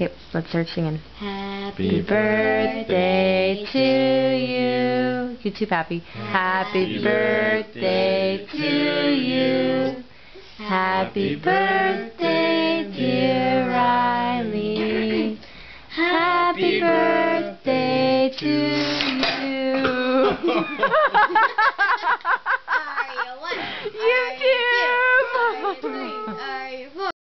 Okay, let's start singing. Happy birthday to you. You too, Pappy. Happy birthday to you. Happy birthday, dear Rylee. Happy birthday to you. You too.